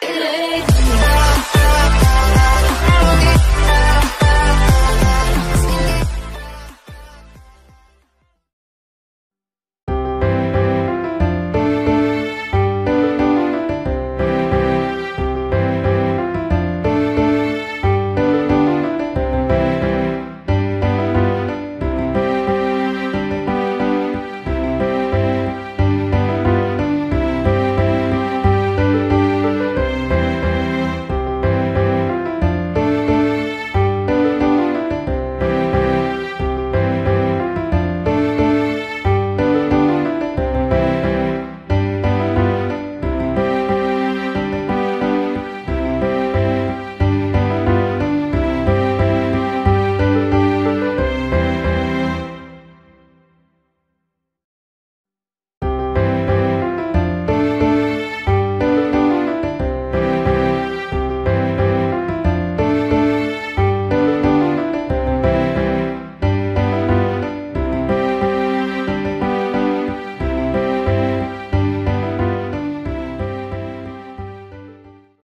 It. ain't